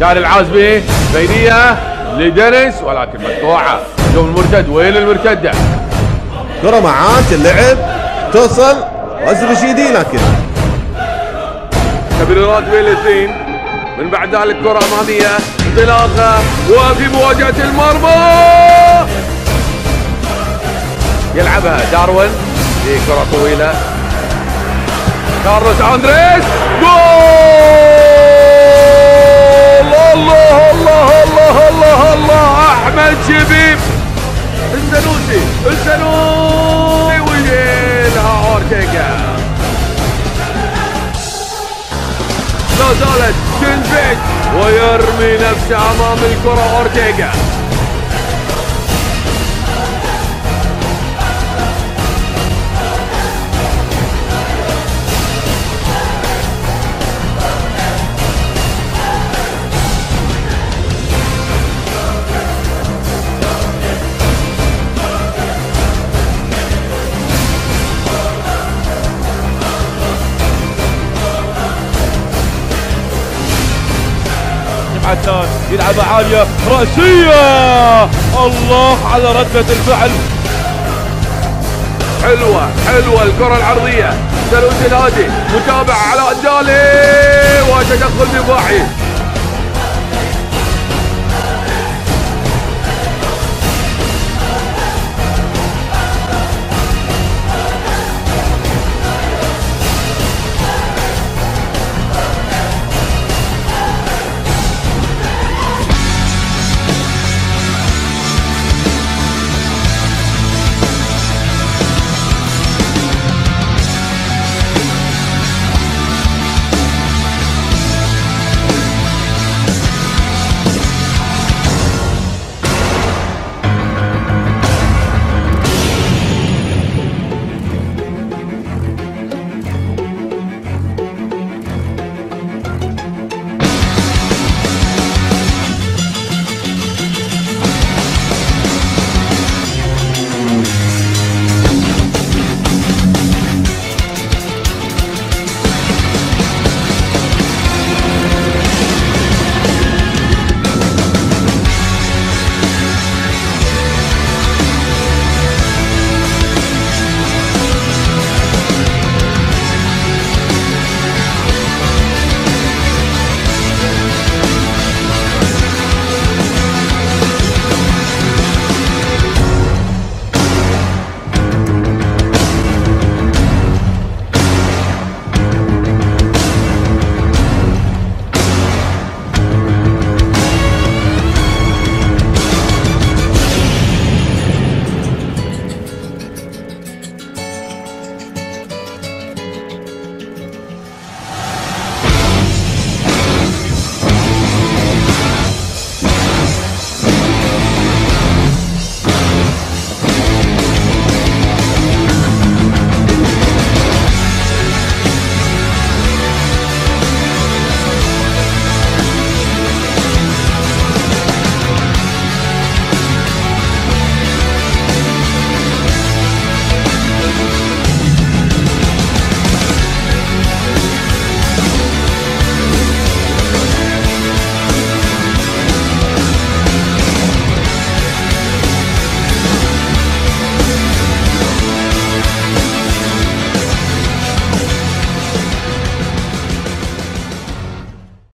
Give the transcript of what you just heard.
كان العازبي بينيه لدنس ولكن مقطوعه شوف المرتد وين المرتده كرة معاه اللعب توصل. وز رشيدي لكن تمريرات بين الاثنين من بعد ذلك كرة أمامية انطلاقة وفي مواجهة المرمى. يلعبها داروين في كرة طويلة. كارلوس أندريس جول! زالت تنفج ويرمي نفسه أمام الكرة اورتيغا عدنان يلعبها عالية رأسية. الله على ردة الفعل. حلوة حلوة الكرة العرضية. سلوس الهادي متابعه على الدالي وتدخل دفاعي.